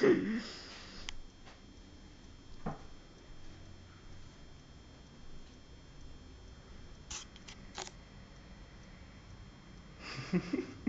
Hehehe